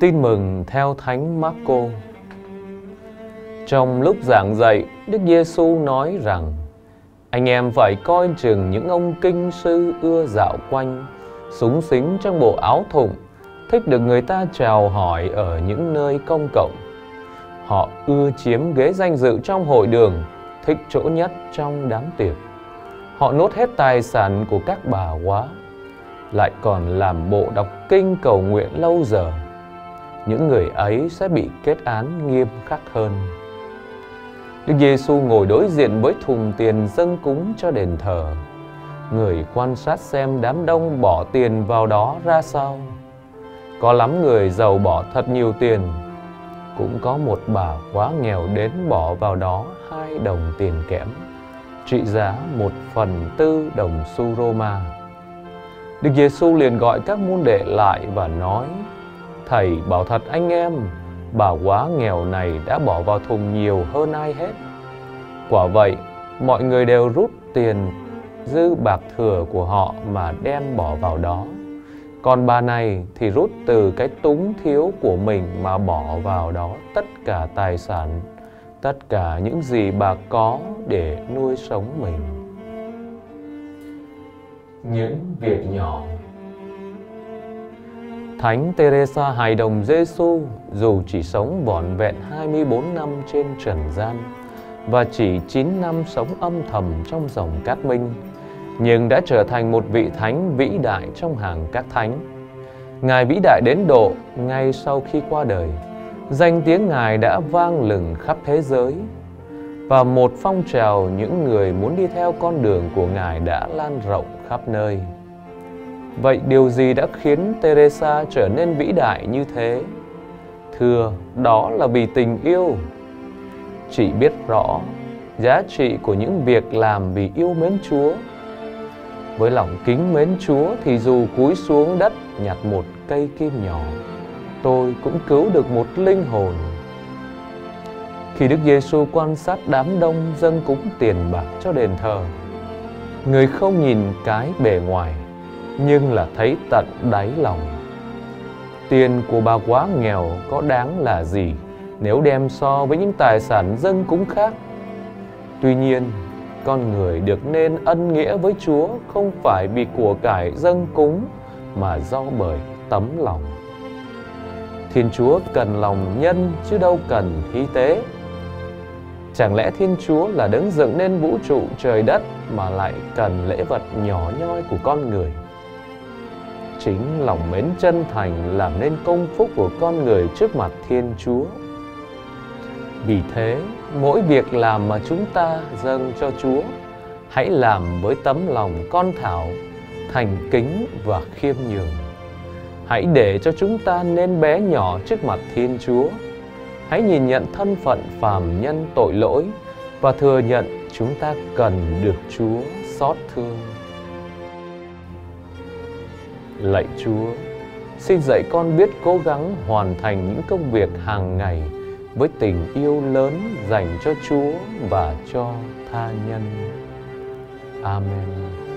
Tin mừng theo Thánh Marco. Trong lúc giảng dạy, Đức Giêsu nói rằng: Anh em phải coi chừng những ông kinh sư ưa dạo quanh, súng xính trong bộ áo thụng, thích được người ta chào hỏi ở những nơi công cộng. Họ ưa chiếm ghế danh dự trong hội đường, thích chỗ nhất trong đám tiệc. Họ nốt hết tài sản của các bà quá, lại còn làm bộ đọc kinh cầu nguyện lâu giờ những người ấy sẽ bị kết án nghiêm khắc hơn. Đức Giêsu ngồi đối diện với thùng tiền dâng cúng cho đền thờ. Người quan sát xem đám đông bỏ tiền vào đó ra sao. Có lắm người giàu bỏ thật nhiều tiền. Cũng có một bà quá nghèo đến bỏ vào đó hai đồng tiền kẽm, trị giá một phần tư đồng xu Roma. Đức Giêsu liền gọi các môn đệ lại và nói: Thầy bảo thật anh em, bà quá nghèo này đã bỏ vào thùng nhiều hơn ai hết. Quả vậy, mọi người đều rút tiền dư bạc thừa của họ mà đem bỏ vào đó. Còn bà này thì rút từ cái túng thiếu của mình mà bỏ vào đó tất cả tài sản, tất cả những gì bà có để nuôi sống mình. Những việc nhỏ Thánh Teresa hài đồng Giêsu dù chỉ sống vỏn vẹn 24 năm trên trần gian và chỉ 9 năm sống âm thầm trong dòng cát minh, nhưng đã trở thành một vị thánh vĩ đại trong hàng các thánh. Ngài vĩ đại đến độ ngay sau khi qua đời, danh tiếng Ngài đã vang lừng khắp thế giới và một phong trào những người muốn đi theo con đường của Ngài đã lan rộng khắp nơi. Vậy điều gì đã khiến Teresa trở nên vĩ đại như thế? Thưa, đó là vì tình yêu. Chị biết rõ giá trị của những việc làm vì yêu mến Chúa. Với lòng kính mến Chúa thì dù cúi xuống đất nhặt một cây kim nhỏ, tôi cũng cứu được một linh hồn. Khi Đức Giêsu quan sát đám đông dâng cúng tiền bạc cho đền thờ, người không nhìn cái bề ngoài nhưng là thấy tận đáy lòng. Tiền của bà quá nghèo có đáng là gì nếu đem so với những tài sản dân cúng khác? Tuy nhiên, con người được nên ân nghĩa với Chúa không phải vì của cải dân cúng mà do bởi tấm lòng. Thiên Chúa cần lòng nhân chứ đâu cần hy tế. Chẳng lẽ Thiên Chúa là đấng dựng nên vũ trụ trời đất mà lại cần lễ vật nhỏ nhoi của con người? Chính lòng mến chân thành làm nên công phúc của con người trước mặt Thiên Chúa. Vì thế, mỗi việc làm mà chúng ta dâng cho Chúa, hãy làm với tấm lòng con thảo, thành kính và khiêm nhường. Hãy để cho chúng ta nên bé nhỏ trước mặt Thiên Chúa. Hãy nhìn nhận thân phận phàm nhân tội lỗi và thừa nhận chúng ta cần được Chúa xót thương. Lạy Chúa, xin dạy con biết cố gắng hoàn thành những công việc hàng ngày với tình yêu lớn dành cho Chúa và cho tha nhân. Amen.